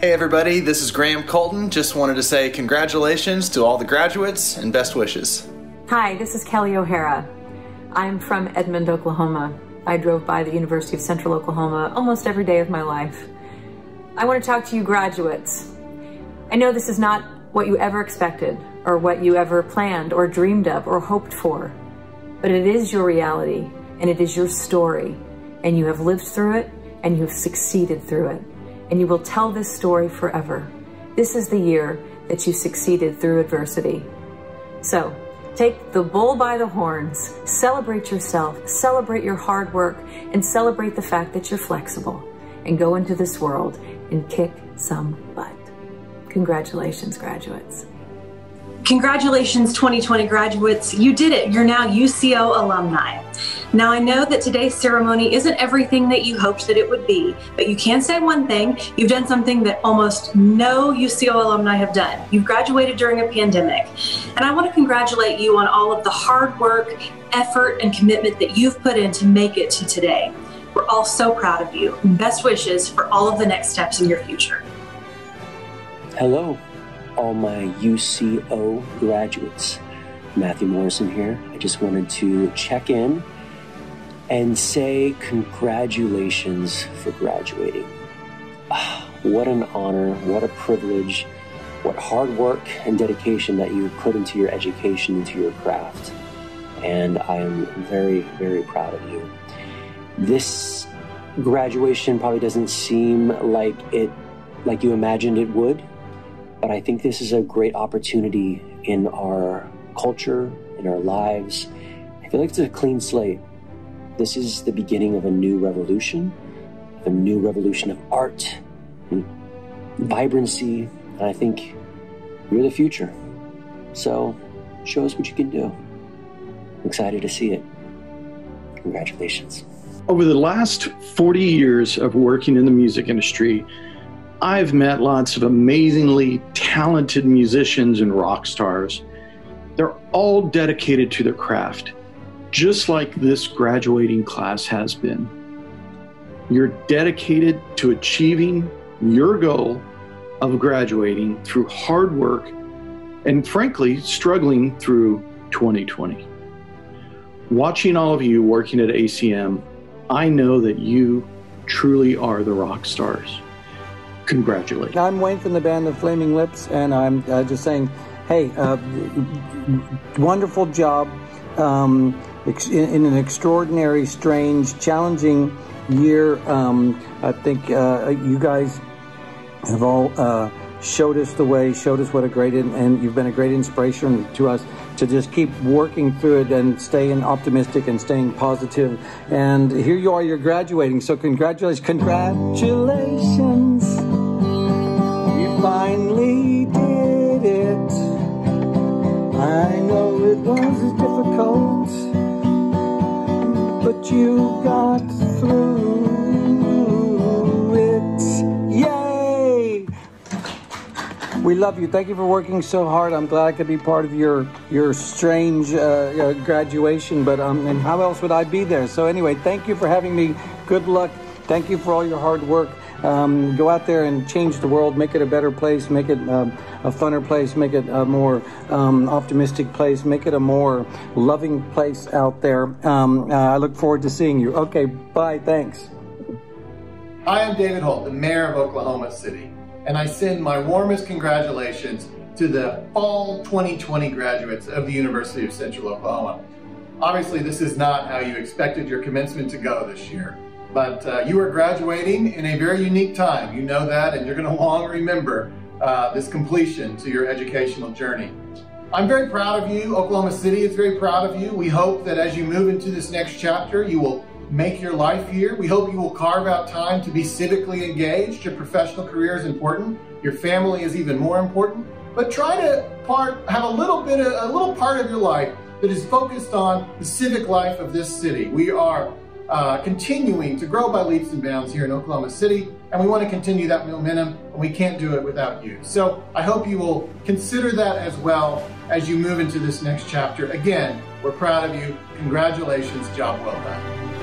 Hey everybody, this is Graham Colton. Just wanted to say congratulations to all the graduates and best wishes. Hi, this is Kelli O'Hara. I'm from Edmond, Oklahoma. I drove by the University of Central Oklahoma almost every day of my life. I want to talk to you graduates. I know this is not what you ever expected or what you ever planned or dreamed of or hoped for, but it is your reality and it is your story and you have lived through it and you have succeeded through it and you will tell this story forever. This is the year that you succeeded through adversity. So take the bull by the horns, celebrate yourself, celebrate your hard work, and celebrate the fact that you're flexible and go into this world and kick some butt. Congratulations, graduates. Congratulations, 2020 graduates. You did it. You're now UCO alumni. Now, I know that today's ceremony isn't everything that you hoped that it would be, but you can say one thing. You've done something that almost no UCO alumni have done. You've graduated during a pandemic. And I want to congratulate you on all of the hard work, effort, and commitment that you've put in to make it to today. We're all so proud of you. Best wishes for all of the next steps in your future. Hello, all my UCO graduates. Matthew Morrison here. I just wanted to check in and say congratulations for graduating. Ah, what an honor, what a privilege, what hard work and dedication that you put into your education, into your craft. And I am very, very proud of you. This graduation probably doesn't seem like it like you imagined it would, but I think this is a great opportunity in our culture, in our lives. I feel like it's a clean slate. This is the beginning of a new revolution, a new revolution of art and vibrancy. And I think you're the future. So show us what you can do. I'm excited to see it. Congratulations. Over the last 40 years of working in the music industry, I've met lots of amazingly talented musicians and rock stars. They're all dedicated to their craft, just like this graduating class has been. You're dedicated to achieving your goal of graduating through hard work and, frankly, struggling through 2020. Watching all of you working at ACM, I know that you truly are the rock stars Congratulations. I'm Wayne from the band The Flaming Lips, and I'm uh, just saying, hey, uh, wonderful job um, in, an extraordinary, strange, challenging year. Um, I think uh, you guys have all uh, showed us the way, showed us what a great, and you've been a great inspiration to us to just keep working through it and staying optimistic and staying positive. And here you are, you're graduating. So congratulations, congratulations You finally did it. I know it was difficult, but you got through it. Yay! We love you. Thank you for working so hard. I'm glad I could be part of your your strange uh, uh, graduation, but um, and how else would I be there? So anyway, thank you for having me. Good luck. Thank you for all your hard work. Um, go out there and change the world, make it a better place, make it um, a funner place, make it a more um, optimistic place, make it a more loving place out there. Um, uh, I look forward to seeing you. Okay, bye. Thanks. Hi, I'm David Holt, the mayor of Oklahoma City, and I send my warmest congratulations to the fall 2020 graduates of the University of Central Oklahoma. Obviously, this is not how you expected your commencement to go this year. But uh, you are graduating in a very unique time. You know that, and you're going to long remember uh, this completion to your educational journey. I'm very proud of you. Oklahoma City is very proud of you. We hope that as you move into this next chapter, you will make your life here. We hope you will carve out time to be civically engaged. Your professional career is important. Your family is even more important. But try to part have a little bit of, a little part of your life that is focused on the civic life of this city. We are uh, continuing to grow by leaps and bounds here in Oklahoma City, and we want to continue that momentum, and we can't do it without you. So I hope you will consider that as well as you move into this next chapter. Again, we're proud of you. Congratulations, job well done.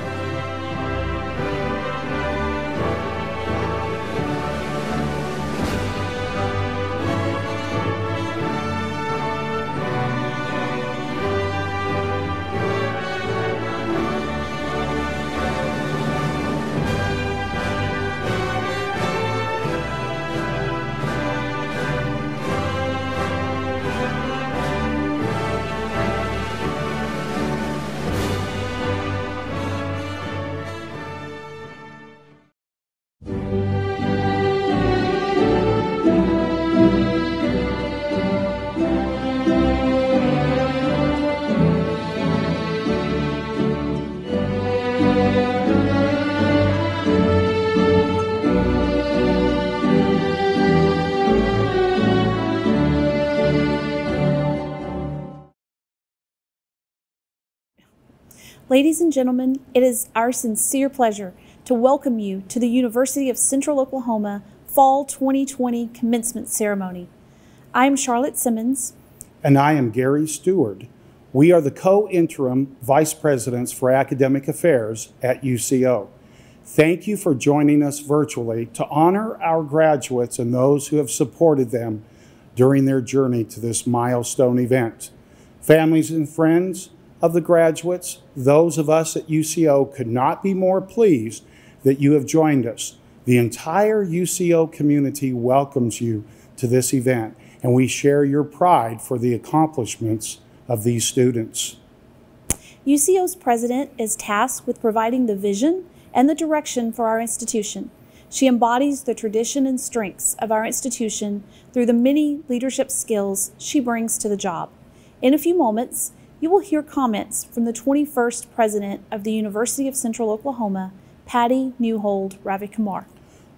Ladies and gentlemen, it is our sincere pleasure to welcome you to the University of Central Oklahoma Fall 2020 Commencement Ceremony. I am Charlotte Simmons. And I am Gary Steward. We are the co interim vice presidents for academic affairs at UCO. Thank you for joining us virtually to honor our graduates and those who have supported them during their journey to this milestone event. Families and friends of the graduates, those of us at UCO could not be more pleased that you have joined us. The entire UCO community welcomes you to this event, and we share your pride for the accomplishments of these students. UCO's president is tasked with providing the vision and the direction for our institution. She embodies the tradition and strengths of our institution through the many leadership skills she brings to the job. In a few moments, you will hear comments from the 21st president of the University of Central Oklahoma, Patti Neuhold Ravikumar.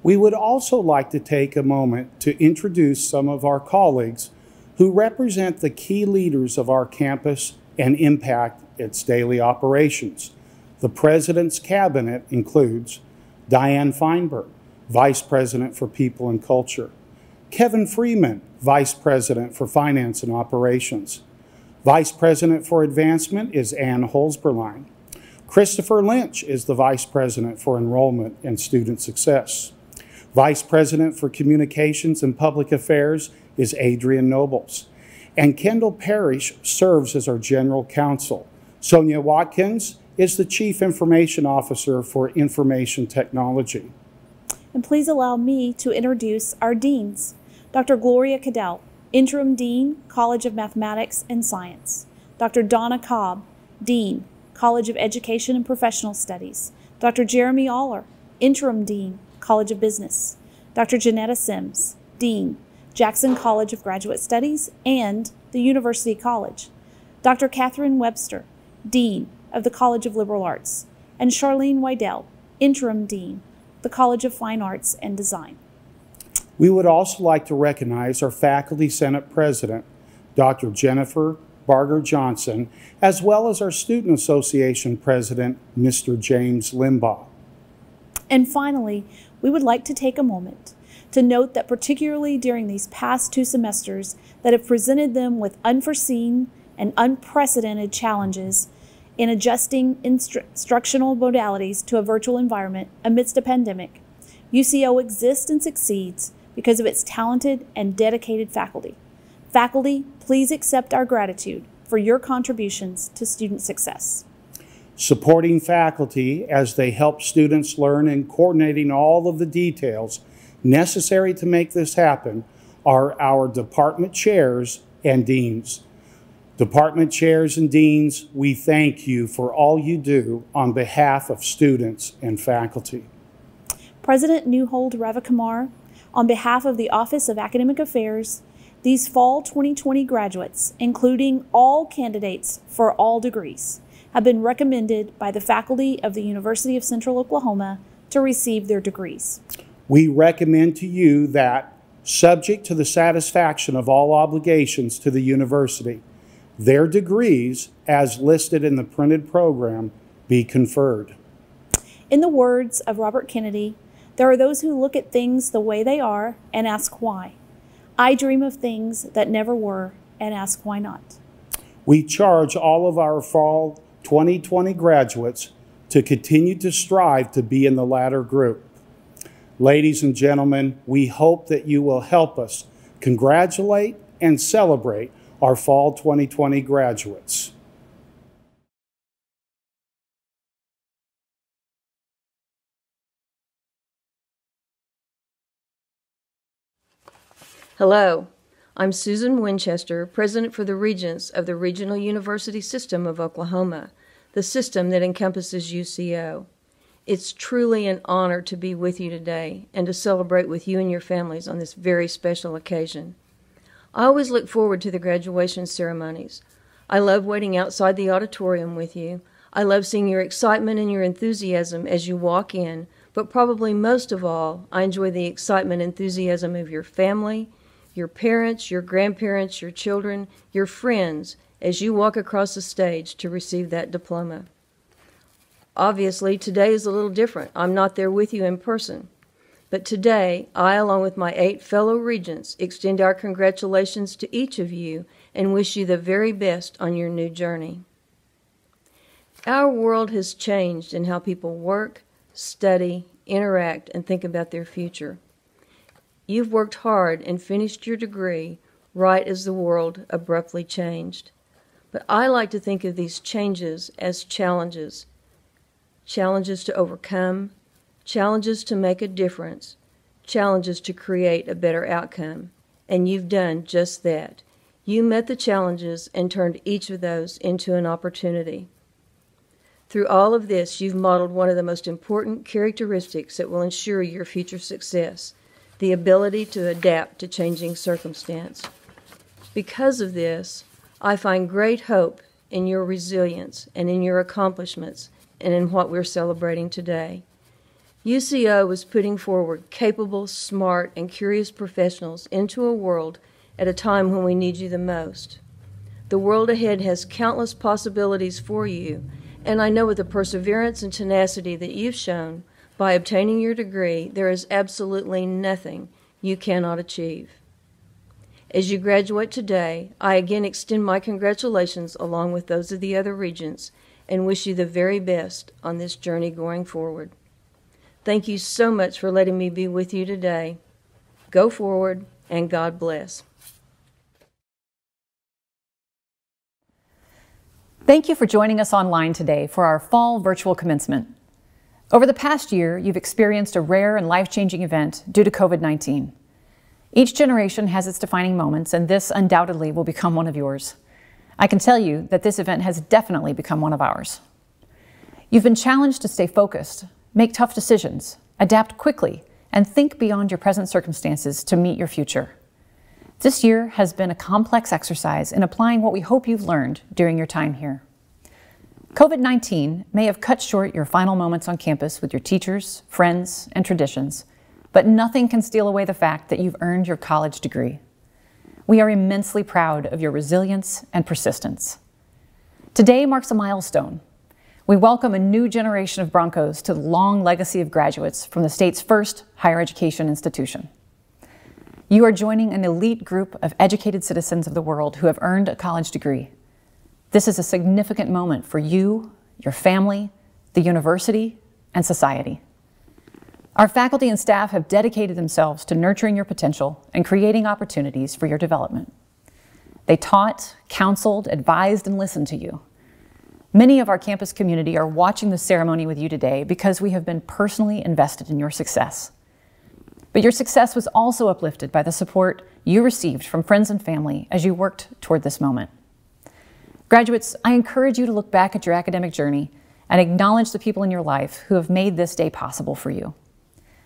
We would also like to take a moment to introduce some of our colleagues who represent the key leaders of our campus and impact its daily operations. The President's Cabinet includes Diane Feinberg, Vice President for People and Culture, Kevin Freeman, Vice President for Finance and Operations, Vice President for Advancement is Anne Holzberlein. Christopher Lynch is the Vice President for Enrollment and Student Success. Vice President for Communications and Public Affairs is Adrienne Nobles. And Kendall Parrish serves as our General Counsel. Sonia Watkins is the Chief Information Officer for Information Technology. And please allow me to introduce our deans. Dr. Gloria Caddell, Interim Dean, College of Mathematics and Science. Dr. Donna Cobb, Dean, College of Education and Professional Studies. Dr. Jeremy Aller, Interim Dean, College of Business. Dr. Janetta Sims, Dean, Jackson College of Graduate Studies and the University College. Dr. Catherine Webster, Dean, of the College of Liberal Arts, and Charlene Wydell, Interim Dean, the College of Fine Arts and Design. We would also like to recognize our Faculty Senate President, Dr. Jennifer Barger Johnson, as well as our Student Association President, Mr. James Limbaugh. And finally, we would like to take a moment to note that particularly during these past two semesters that have presented them with unforeseen and unprecedented challenges, in adjusting instru- instructional modalities to a virtual environment amidst a pandemic, UCO exists and succeeds because of its talented and dedicated faculty. Faculty, please accept our gratitude for your contributions to student success. Supporting faculty as they help students learn and coordinating all of the details necessary to make this happen are our department chairs and deans. Department chairs and deans, we thank you for all you do on behalf of students and faculty. President Neuhold Ravikumar, on behalf of the Office of Academic Affairs, these fall 2020 graduates, including all candidates for all degrees, have been recommended by the faculty of the University of Central Oklahoma to receive their degrees. We recommend to you that, subject to the satisfaction of all obligations to the university, their degrees, as listed in the printed program, be conferred. In the words of Robert Kennedy, there are those who look at things the way they are and ask why. I dream of things that never were and ask why not. We charge all of our fall 2020 graduates to continue to strive to be in the latter group. Ladies and gentlemen, we hope that you will help us congratulate and celebrate our fall 2020 graduates. Hello, I'm Susan Winchester, President for the Regents of the Regional University System of Oklahoma, the system that encompasses UCO. It's truly an honor to be with you today and to celebrate with you and your families on this very special occasion. I always look forward to the graduation ceremonies. I love waiting outside the auditorium with you. I love seeing your excitement and your enthusiasm as you walk in, but probably most of all, I enjoy the excitement and enthusiasm of your family, your parents, your grandparents, your children, your friends as you walk across the stage to receive that diploma. Obviously, today is a little different. I'm not there with you in person. But today, I, along with my eight fellow regents, extend our congratulations to each of you and wish you the very best on your new journey. Our world has changed in how people work, study, interact, and think about their future. You've worked hard and finished your degree right as the world abruptly changed. But I like to think of these changes as challenges challenges to overcome, challenges to make a difference, challenges to create a better outcome. And you've done just that. You met the challenges and turned each of those into an opportunity. Through all of this, you've modeled one of the most important characteristics that will ensure your future success the ability to adapt to changing circumstance. Because of this, I find great hope in your resilience and in your accomplishments and in what we're celebrating today. UCO is putting forward capable, smart, and curious professionals into a world at a time when we need you the most. The world ahead has countless possibilities for you, and I know with the perseverance and tenacity that you've shown by obtaining your degree, there is absolutely nothing you cannot achieve. As you graduate today, I again extend my congratulations along with those of the other regents and wish you the very best on this journey going forward. Thank you so much for letting me be with you today. Go forward and God bless. Thank you for joining us online today for our fall virtual commencement. Over the past year, you've experienced a rare and life changing event due to COVID 19. Each generation has its defining moments, and this undoubtedly will become one of yours. I can tell you that this event has definitely become one of ours. You've been challenged to stay focused, make tough decisions, adapt quickly, and think beyond your present circumstances to meet your future. This year has been a complex exercise in applying what we hope you've learned during your time here. COVID 19 may have cut short your final moments on campus with your teachers, friends, and traditions, but nothing can steal away the fact that you've earned your college degree. We are immensely proud of your resilience and persistence. Today marks a milestone. We welcome a new generation of Broncos to the long legacy of graduates from the state's first higher education institution. You are joining an elite group of educated citizens of the world who have earned a college degree. This is a significant moment for you, your family, the university, and society. Our faculty and staff have dedicated themselves to nurturing your potential and creating opportunities for your development. They taught, counseled, advised, and listened to you. Many of our campus community are watching the ceremony with you today because we have been personally invested in your success. But your success was also uplifted by the support you received from friends and family as you worked toward this moment. Graduates, I encourage you to look back at your academic journey and acknowledge the people in your life who have made this day possible for you.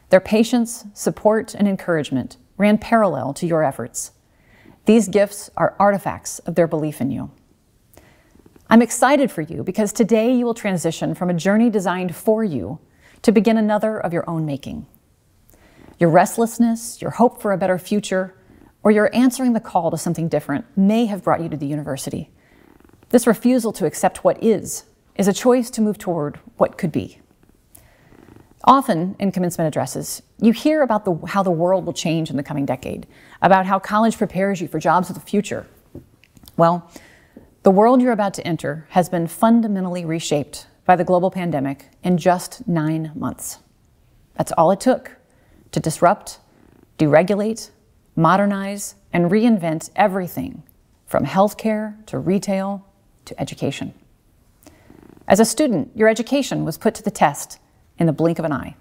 Their patience, support, and encouragement ran parallel to your efforts. These gifts are artifacts of their belief in you. I'm excited for you because today you will transition from a journey designed for you to begin another of your own making. Your restlessness, your hope for a better future, or your answering the call to something different may have brought you to the university. This refusal to accept what is is a choice to move toward what could be. Often in commencement addresses, you hear about the, how the world will change in the coming decade, about how college prepares you for jobs of the future. Well, the world you're about to enter has been fundamentally reshaped by the global pandemic in just nine months. That's all it took to disrupt, deregulate, modernize, and reinvent everything from healthcare to retail to education. As a student, your education was put to the test in the blink of an eye.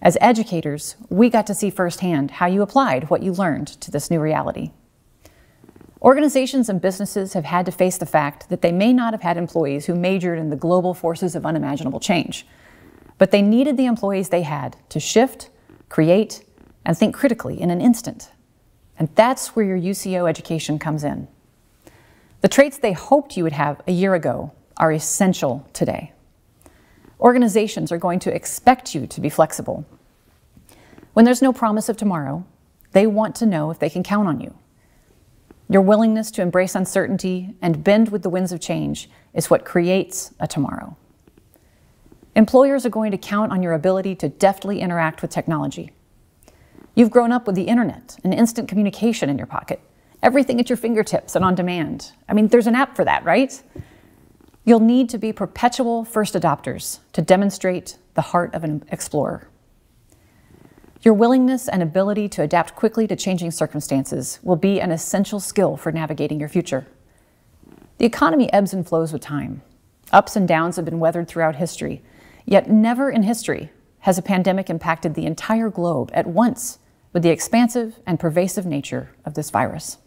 As educators, we got to see firsthand how you applied what you learned to this new reality. Organizations and businesses have had to face the fact that they may not have had employees who majored in the global forces of unimaginable change, but they needed the employees they had to shift create, and think critically in an instant. And that's where your UCO education comes in. The traits they hoped you would have a year ago are essential today. Organizations are going to expect you to be flexible. When there's no promise of tomorrow, they want to know if they can count on you. Your willingness to embrace uncertainty and bend with the winds of change is what creates a tomorrow. Employers are going to count on your ability to deftly interact with technology. You've grown up with the internet and instant communication in your pocket, everything at your fingertips and on demand. I mean, there's an app for that, right? You'll need to be perpetual first adopters to demonstrate the heart of an explorer. Your willingness and ability to adapt quickly to changing circumstances will be an essential skill for navigating your future. The economy ebbs and flows with time. Ups and downs have been weathered throughout history, yet never in history has a pandemic impacted the entire globe at once with the expansive and pervasive nature of this virus.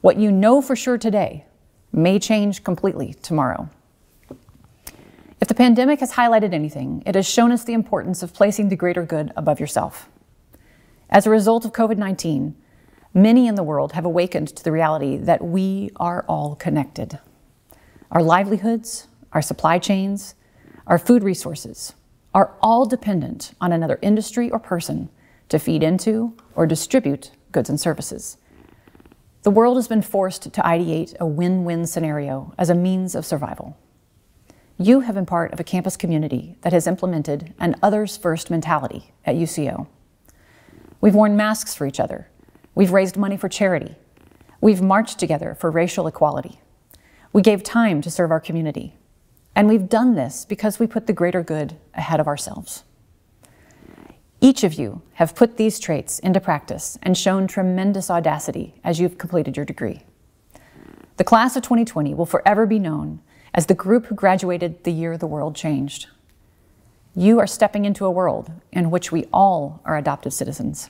What you know for sure today may change completely tomorrow. If the pandemic has highlighted anything, it has shown us the importance of placing the greater good above yourself. As a result of COVID 19, many in the world have awakened to the reality that we are all connected. Our livelihoods, our supply chains, our food resources are all dependent on another industry or person to feed into or distribute goods and services. The world has been forced to ideate a win win scenario as a means of survival. You have been part of a campus community that has implemented an others first mentality at UCO. We've worn masks for each other. We've raised money for charity. We've marched together for racial equality. We gave time to serve our community. And we've done this because we put the greater good ahead of ourselves. Each of you have put these traits into practice and shown tremendous audacity as you've completed your degree. The class of 2020 will forever be known as the group who graduated the year the world changed. You are stepping into a world in which we all are adoptive citizens.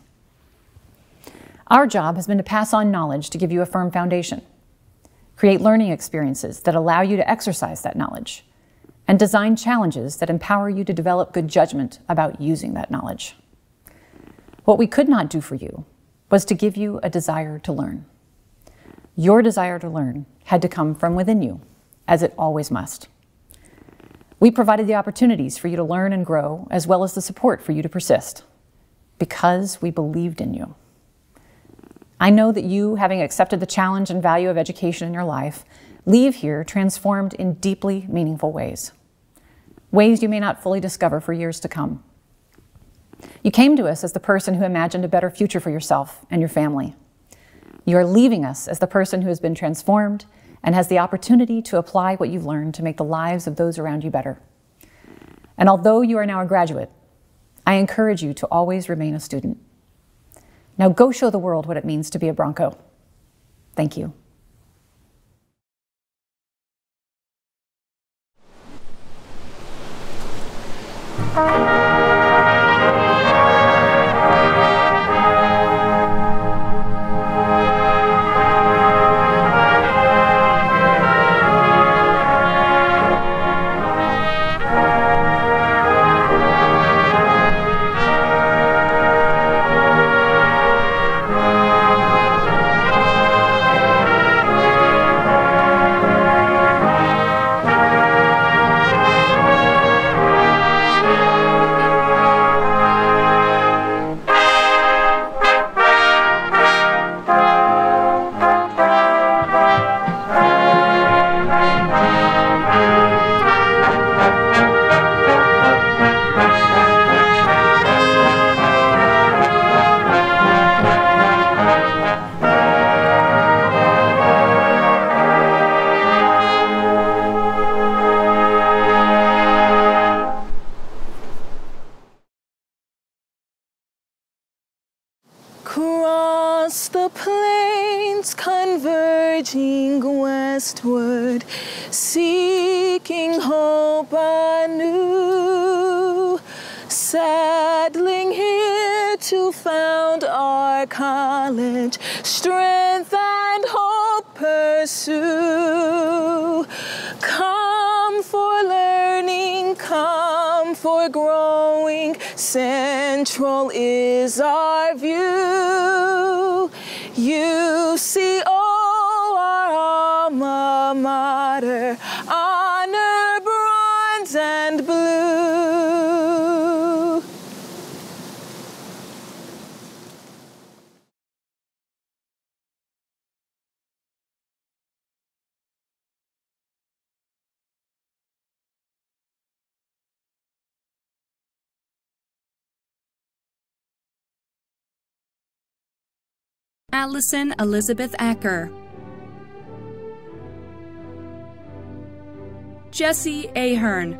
Our job has been to pass on knowledge to give you a firm foundation, create learning experiences that allow you to exercise that knowledge, and design challenges that empower you to develop good judgment about using that knowledge. What we could not do for you was to give you a desire to learn. Your desire to learn had to come from within you as it always must. We provided the opportunities for you to learn and grow, as well as the support for you to persist, because we believed in you. I know that you, having accepted the challenge and value of education in your life, leave here transformed in deeply meaningful ways, ways you may not fully discover for years to come. You came to us as the person who imagined a better future for yourself and your family. You are leaving us as the person who has been transformed and has the opportunity to apply what you've learned to make the lives of those around you better. And although you are now a graduate, I encourage you to always remain a student. Now go show the world what it means to be a Bronco. Thank you. Across Come for learning, come for growing, central is our view. Allison Elizabeth Acker. Jesse Ahern.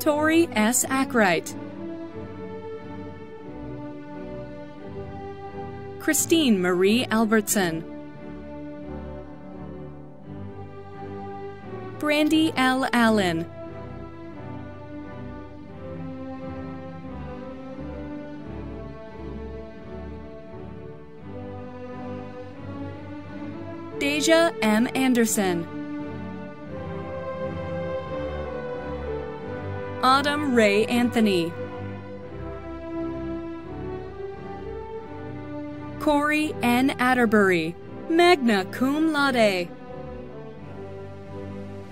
Tori S. Ackright. Christine Marie Albertson. Brandy L. Allen. Deja M. Anderson. Autumn Ray Anthony. Corey N. Atterbury, magna cum laude.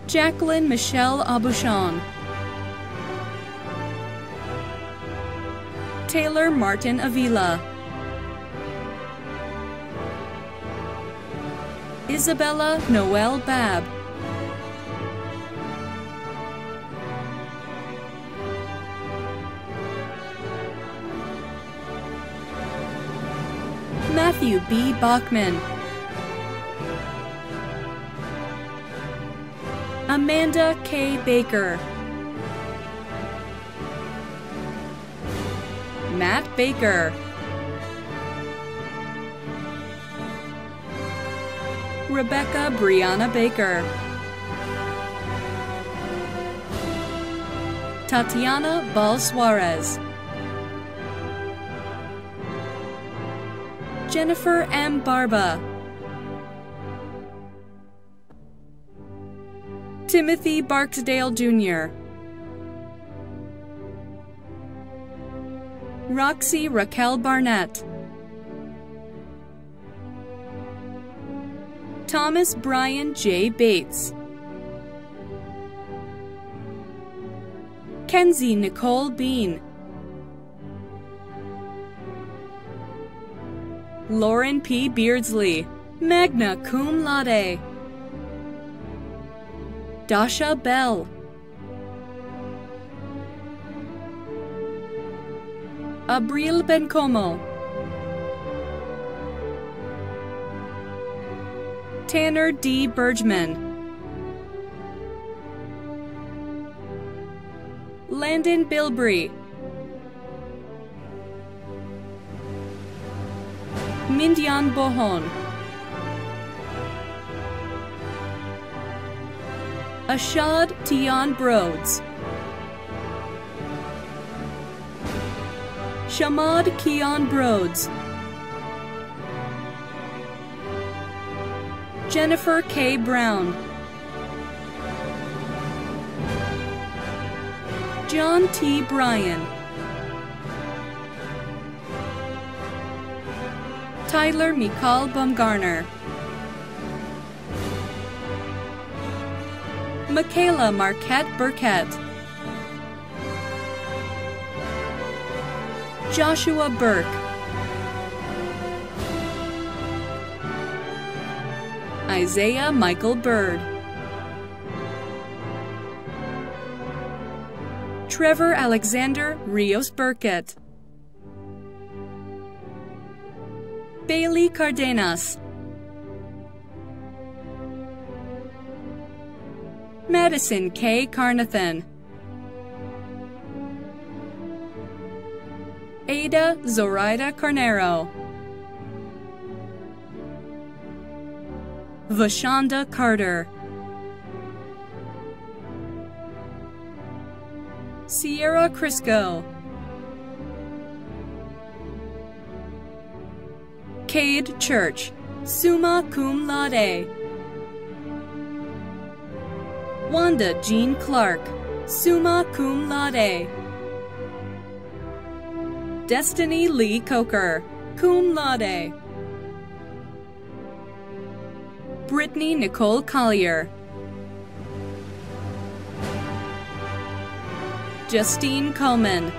Jacqueline Michelle Abuchon. Taylor Martin Avila. Isabella Noel Babb. Matthew B. Bachman. Amanda K. Baker. Matt Baker. Rebecca Brianna Baker. Tatiana Bal Suarez. Jennifer M. Barba. Timothy Barksdale Jr. Roxy Raquel Barnett. Thomas Brian J. Bates. Kenzie Nicole Bean. Lauren P. Beardsley, magna cum laude. Dasha Bell. Abril Bencomo. Tanner D. Bergman. Landon Bilbrey. Mindyan Bohon. Ashad Tian Broads. Shamad Keon Broads. Jennifer K. Brown. John T. Bryan. Tyler Mikal Bumgarner. Michaela Marquette Burkett. Joshua Burke. Isaiah Michael Bird. Trevor Alexander Rios Burkett. Bailey Cardenas. Madison K. Carnathan. Ada Zoraida Carnero. Vashonda Carter. Sierra Crisco. Cade Church, summa cum laude. Wanda Jean Clark, summa cum laude. Destiny Lee Coker, cum laude. Brittany Nicole Collier. Justine Coleman.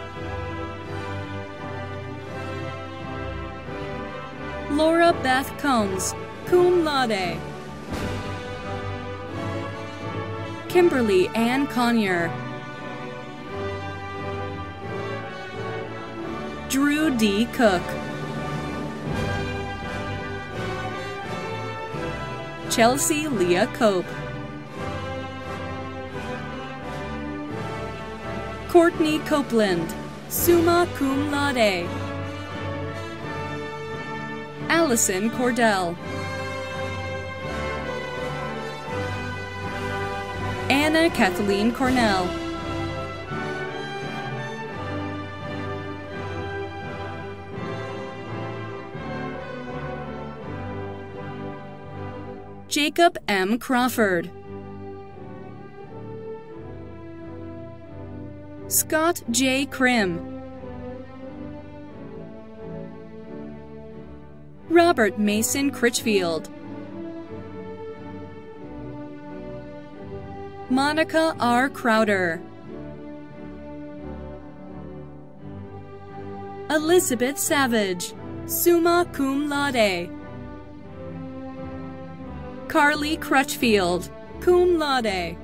Laura Beth Combs, cum laude. Kimberly Ann Conyer. Drew D. Cook. Chelsea Leah Cope. Courtney Copeland, summa cum laude. Allison Cordell. Anna Kathleen Cornell. Jacob M. Crawford. Scott J. Krim. Robert Mason Critchfield. Monica R. Crowder. Elizabeth Savage, summa cum laude. Carly Crutchfield, cum laude.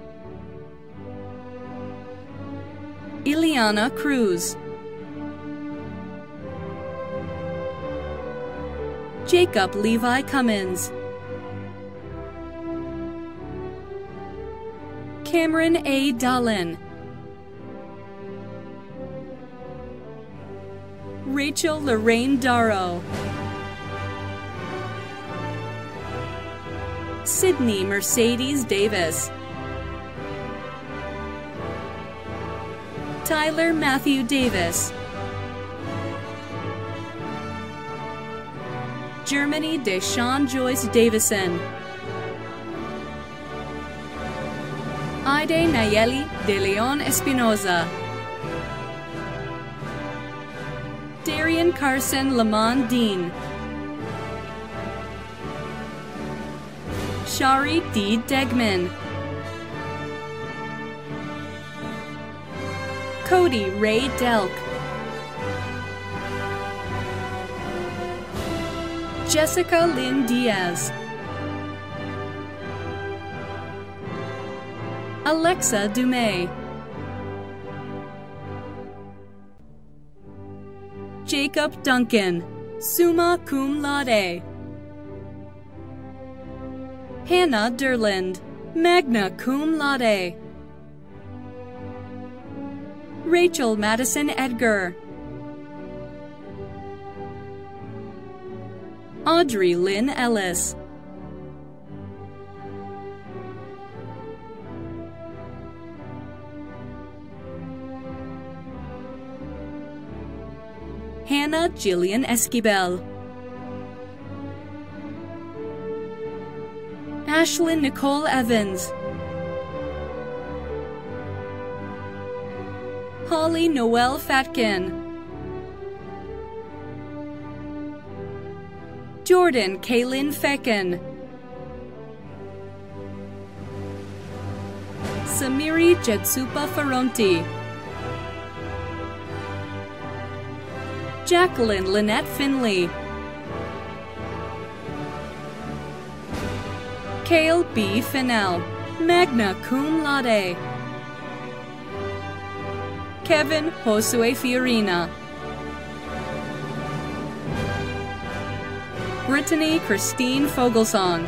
Ileana Cruz. Jacob Levi Cummins. Cameron A. Dollin. Rachel Lorraine Darrow. Sydney Mercedes Davis. Tyler Matthew Davis. Germany Deshawn Joyce Davison. Aide Nayeli de Leon Espinoza. Darian Carson Lamont Dean. Shari D. Degman. Cody Ray Delk. Jessica Lynn Diaz. Alexa Dumay. Jacob Duncan, summa cum laude. Hannah Derland, magna cum laude. Rachel Madison Edgar. Audrey Lynn Ellis. Hannah Jillian Esquibel. Ashlyn Nicole Evans. Holly Noel Fatkin. Jordan Kaylin Fecken. Samiri Jetsupa Ferronti. Jacqueline Lynette Finley. Kale B. Fennell, magna cum laude. Kevin Josue Fiorina. Brittany Christine Fogelsong.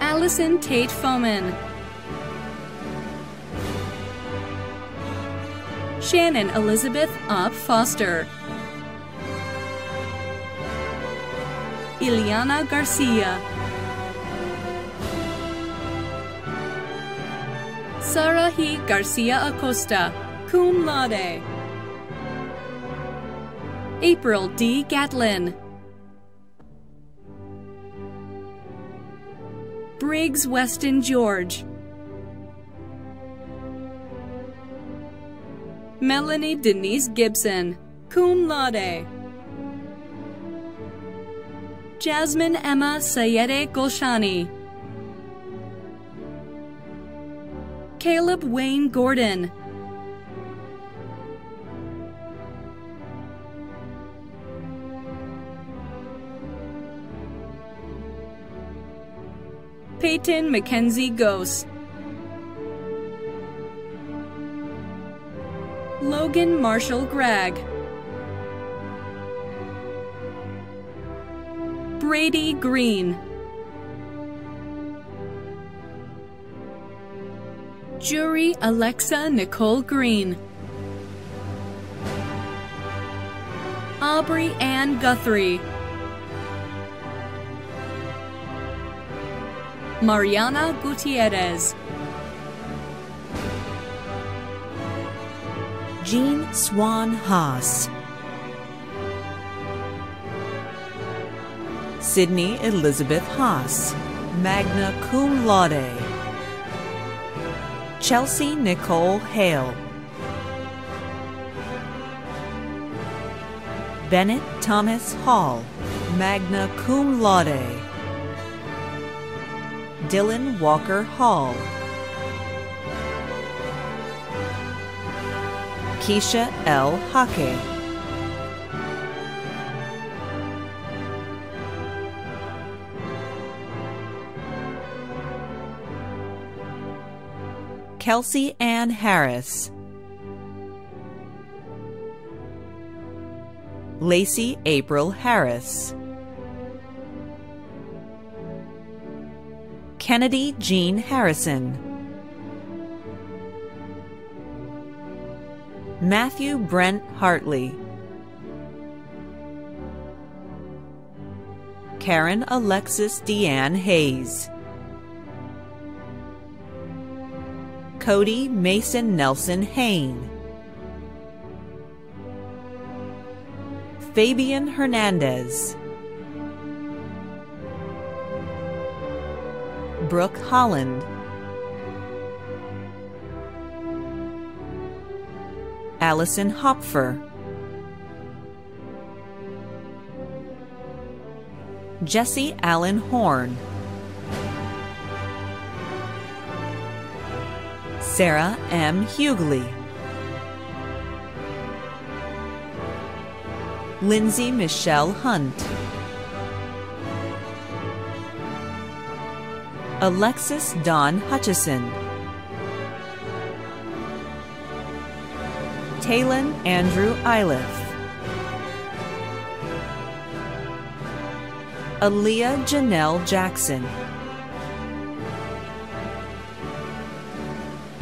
Allison Tate Foman. Shannon Elizabeth Up Foster. Ileana Garcia. Sarahi Garcia Acosta, cum laude. April D. Gatlin. Briggs Weston George. Melanie Denise Gibson, cum laude. Jasmine Emma Sayede Golshani. Caleb Wayne Gordon. Peyton Mackenzie Gose. Logan Marshall Gregg. Brady Green. Jury Alexa Nicole Green. Aubrey Ann Guthrie. Mariana Gutierrez. Jean Swan Haas. Sydney Elizabeth Haas, magna cum laude. Chelsea Nicole Hale. Bennett Thomas Hall, magna cum laude. Dylan Walker Hall. Keisha L. Hake. Kelsey Ann Harris. Lacey April Harris. Kennedy Jean Harrison. Matthew Brent Hartley. Karen Alexis Deanne Hayes. Cody Mason Nelson Hain. Fabian Hernandez. Brooke Holland. Allison Hopfer. Jesse Allen Horn. Sarah M. Hughley. Lindsay Michelle Hunt. Alexis Don Hutchison. Talon Andrew Iliff. Aaliyah Janelle Jackson.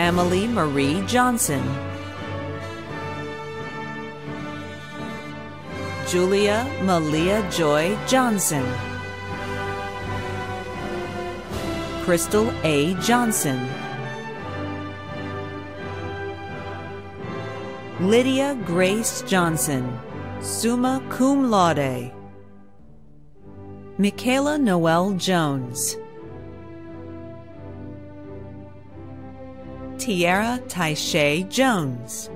Emily Marie Johnson. Julia Malia Joy Johnson. Crystal A. Johnson. Lydia Grace Johnson, summa cum laude. Michaela Noel Jones. Tiara Taishay Jones.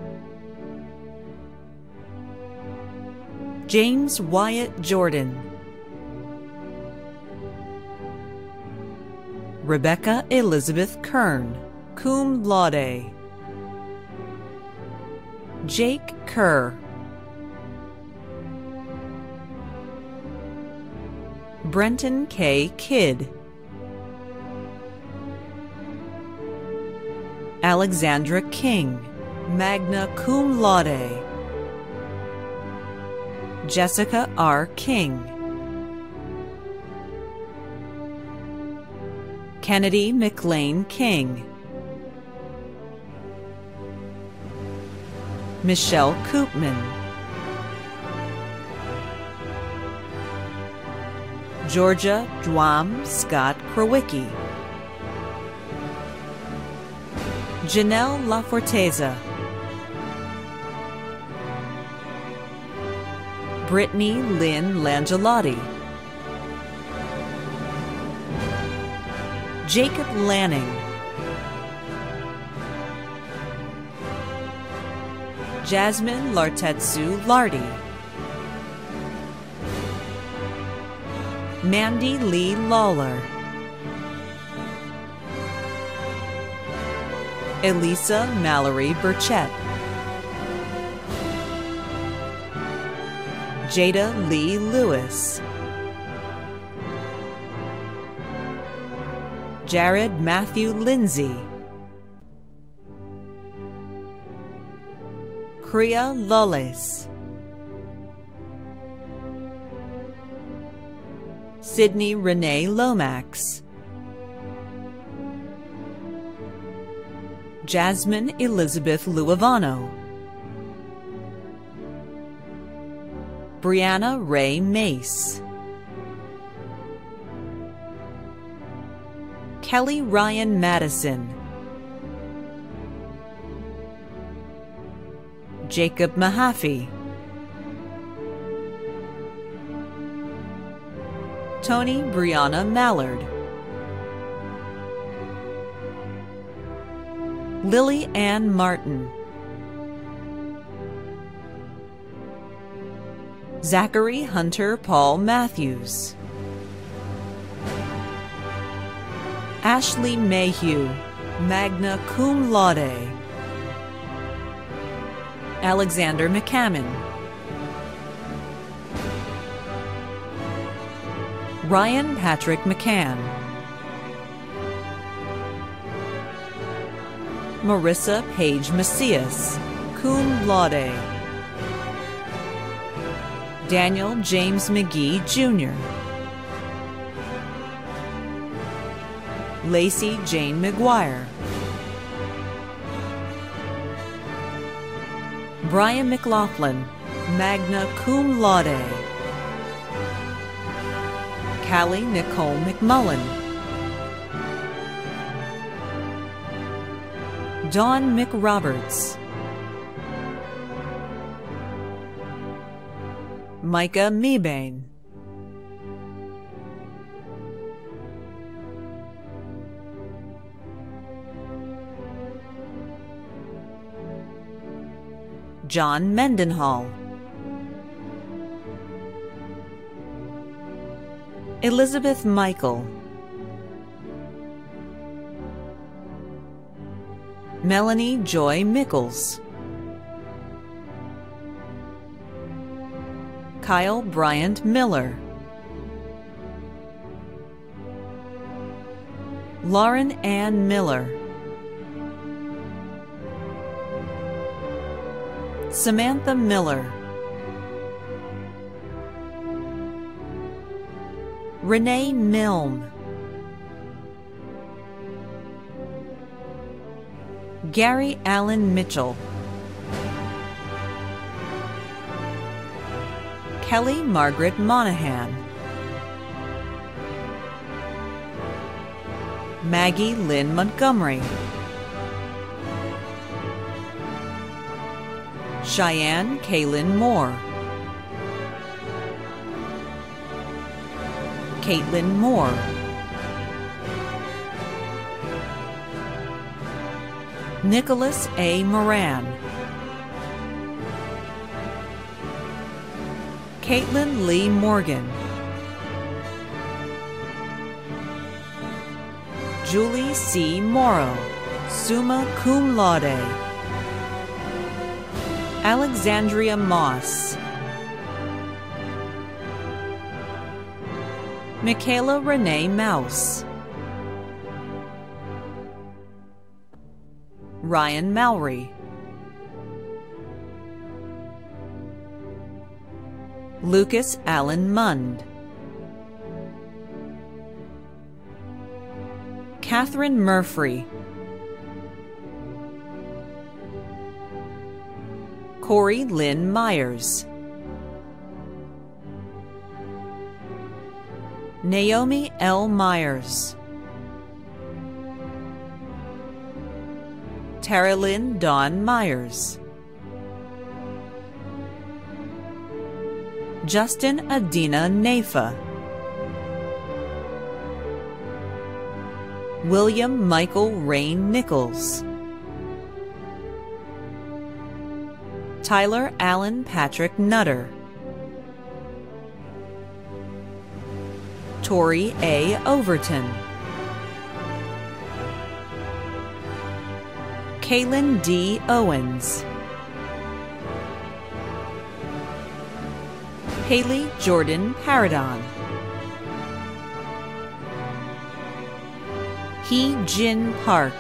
James Wyatt Jordan. Rebecca Elizabeth Kern, cum laude. Jake Kerr. Brenton K. Kidd. Alexandra King, magna cum laude. Jessica R. King. Kennedy McLean King. Michelle Koopman. Georgia Dwam Scott Krowicki. Janelle LaForteza. Brittany Lynn Langelotti. Jacob Lanning. Jasmine Lartetsu Lardy. Mandy Lee Lawler. Elisa Mallory Burchett. Jada Lee Lewis. Jared Matthew Lindsay. Kriya Lawless. Sydney Renee Lomax. Jasmine Elizabeth Luavano. Brianna Ray Mace. Kelly Ryan Madison. Jacob Mahaffey. Tony Brianna Mallard. Lily Ann Martin. Zachary Hunter Paul Matthews. Ashley Mayhew, magna cum laude. Alexander McCammon. Ryan Patrick McCann. Marissa Page Macias, cum laude. Daniel James McGee Jr. Lacey Jane McGuire. Brian McLaughlin, magna cum laude. Callie Nicole McMullen. Dawn McRoberts. Micah Mebane. John Mendenhall. Elizabeth Michael. Melanie Joy Mickles. Kyle Bryant Miller. Lauren Ann Miller. Samantha Miller. Renee Milne. Gary Allen Mitchell. Kelly Margaret Monahan. Maggie Lynn Montgomery. Cheyenne Kaylin Moore. Caitlin Moore. Nicholas A. Moran. Caitlin Lee Morgan. Julie C. Morrow, summa cum laude. Alexandria Moss. Michaela Renee Mouse. Ryan Mallory. Lucas Allen Mund. Catherine Murphy. Corey Lynn Myers. Naomi L. Myers. Tara Lynn Dawn Myers. Justin Adina Nafa. William Michael Rain Nichols. Tyler Allen Patrick Nutter. Tori A. Overton. Kaylin D. Owens. Haley Jordan Paradon. Hee Jin Park.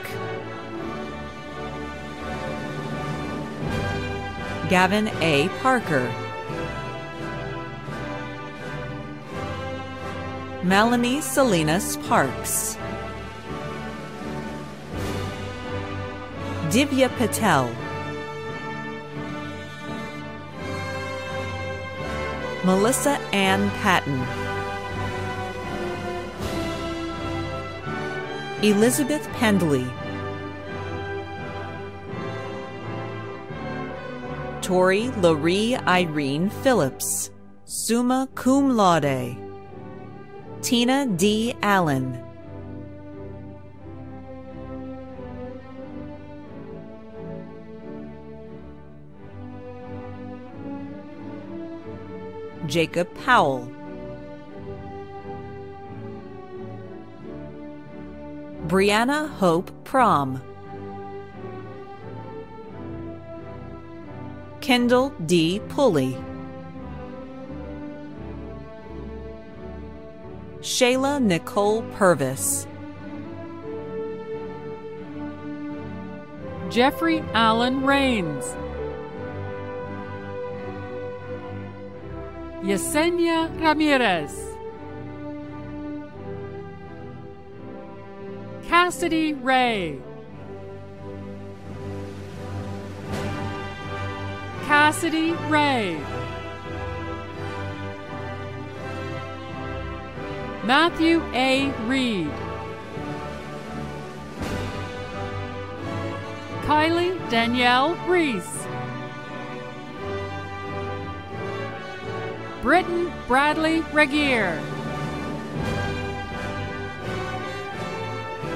Gavin A. Parker. Melanie Salinas Parks. Divya Patel. Melissa Ann Patton. Elizabeth Pendley. Tori Laurie Irene Phillips, summa cum laude. Tina D. Allen. Jacob Powell. Brianna Hope Prom. Kendall D. Pulley. Shayla Nicole Purvis. Jeffrey Allen Rains. Yesenia Ramirez. Cassidy Ray. Cassidy Ray. Matthew A. Reed. Kylie Danielle Reese. Britton Bradley Regier.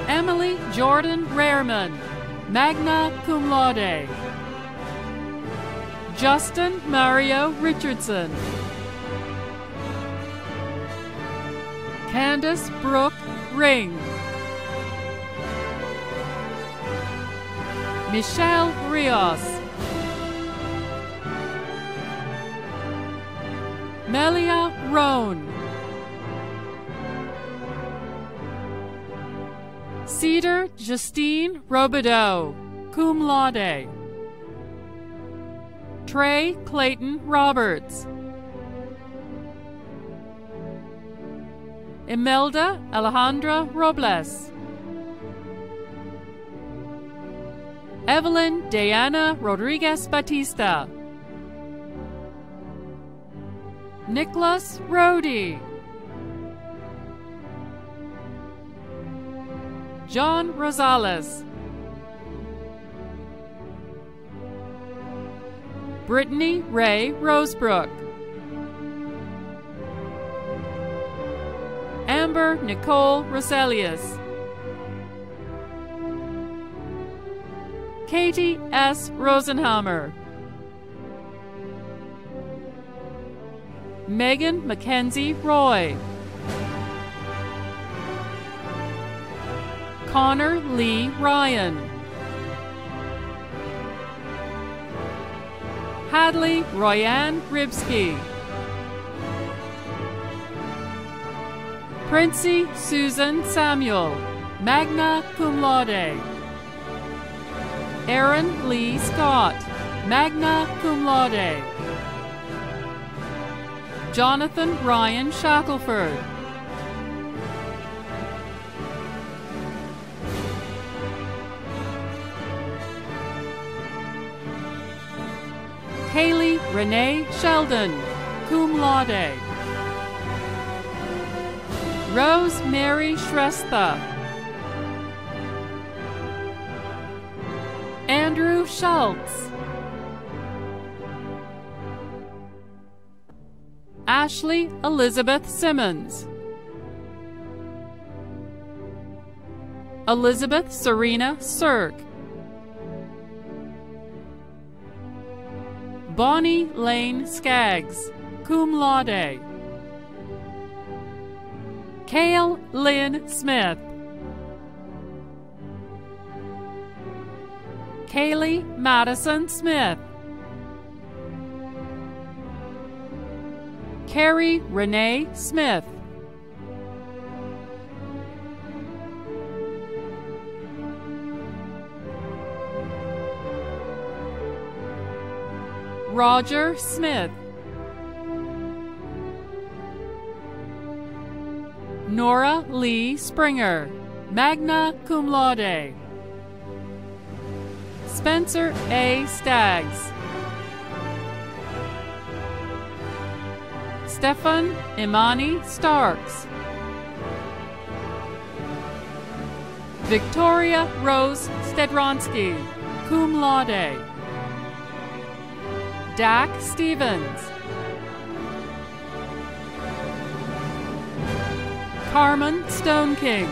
Emily Jordan Rareman, magna cum laude. Justin Mario Richardson. Candace Brooke Ring. Michelle Rios. Melia Roan. Cedar Justine Robideau, cum laude. Trey Clayton Roberts. Imelda Alejandra Robles. Evelyn Diana Rodriguez Batista. Nicholas Rody. John Rosales. Brittany Ray Rosebrook. Amber Nicole Roselius. Katie S. Rosenhammer. Megan Mackenzie Roy. Connor Lee Ryan. Hadley Royanne Ribsky. Princey Susan Samuel, magna cum laude. Aaron Lee Scott, magna cum laude. Jonathan Ryan Shackelford. Kaylee Renee Sheldon, cum laude. Rose Mary Shrestha. Andrew Schultz. Ashley Elizabeth Simmons. Elizabeth Serena Sirk. Bonnie Lane Skaggs, cum laude. Kale Lynn Smith. Kaylee Madison Smith. Carrie Renee Smith. Roger Smith. Nora Lee Springer, magna cum laude. Spencer A. Staggs. Stefan Imani Starks. Victoria Rose Stedronsky, cum laude. Dak Stevens. Carmen Stone King.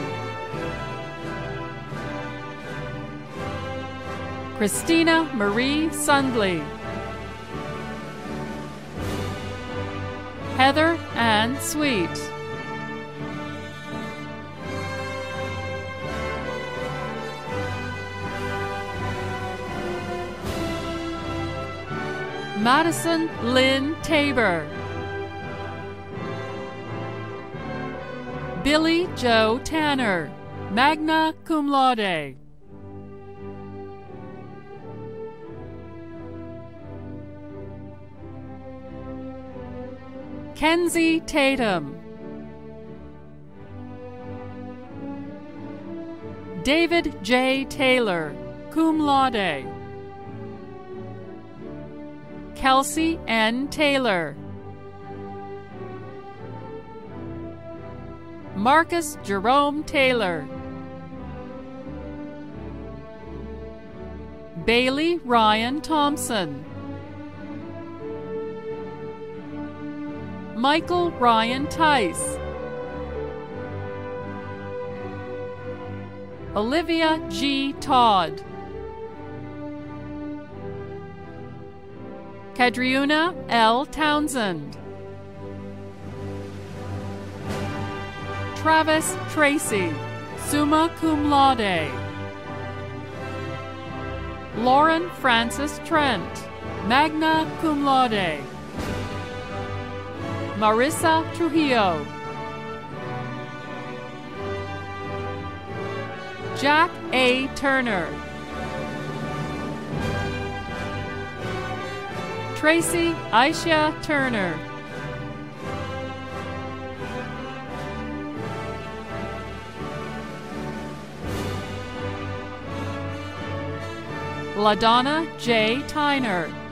Christina Marie Sundley. Sweet. Madison Lynn Tabor. Billy Joe Tanner, magna cum laude. Kenzie Tatum. David J. Taylor, cum laude. Kelsey N. Taylor. Marcus Jerome Taylor. Bailey Ryan Thompson. Michael Ryan Tice. Olivia G. Todd. Kadriuna L. Townsend. Travis Tracy, summa cum laude. Lauren Francis Trent, magna cum laude. Marissa Trujillo. Jack A. Turner. Tracy Aisha Turner. LaDonna J. Tyner.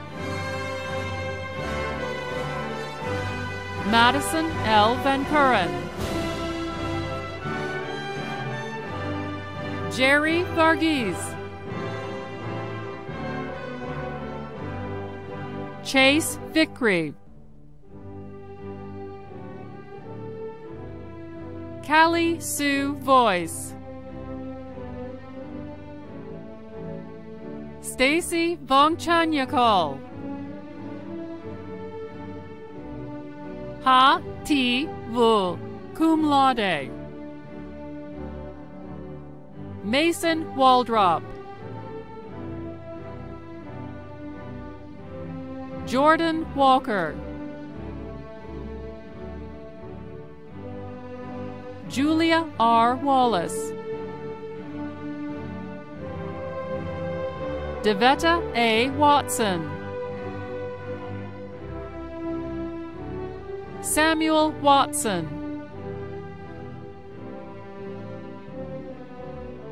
Madison L. Van Curren. Jerry Varghese. Chase Vickery. Callie Sue Voice. Stacy Vongchanyakol. Ha Ti Vu, cum laude. Mason Waldrop. Jordan Walker. Julia R. Wallace. Devetta A. Watson. Samuel Watson.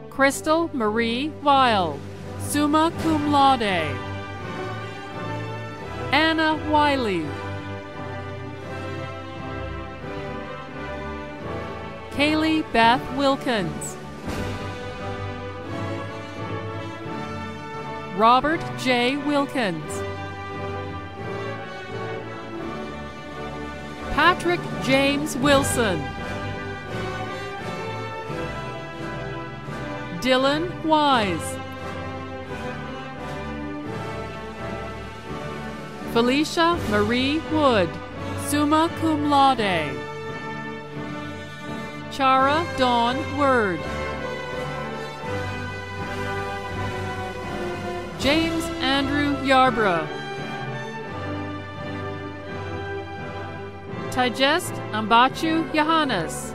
Crystal Marie Weil, summa cum laude. Anna Wiley. Kaylee Beth Wilkins. Robert J. Wilkins. Patrick James Wilson. Dylan Wise. Felicia Marie Wood, summa cum laude. Chara Dawn Word. James Andrew Yarbrough. Tigest Ambachu Johannes.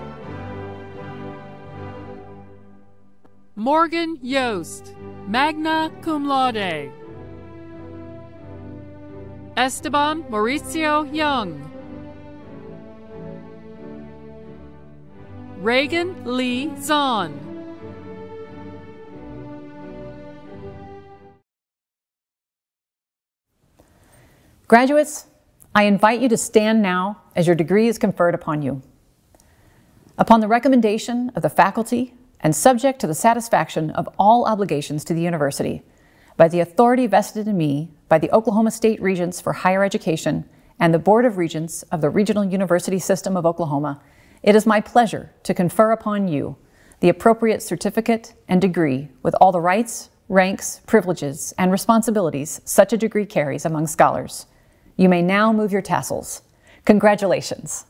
Morgan Yost, magna cum laude. Esteban Mauricio Young. Reagan Lee Zahn. Graduates, I invite you to stand now as your degree is conferred upon you. Upon the recommendation of the faculty and subject to the satisfaction of all obligations to the university, by the authority vested in me by the Oklahoma State Regents for Higher Education and the Board of Regents of the Regional University System of Oklahoma, it is my pleasure to confer upon you the appropriate certificate and degree with all the rights, ranks, privileges, and responsibilities such a degree carries among scholars. You may now move your tassels. Congratulations.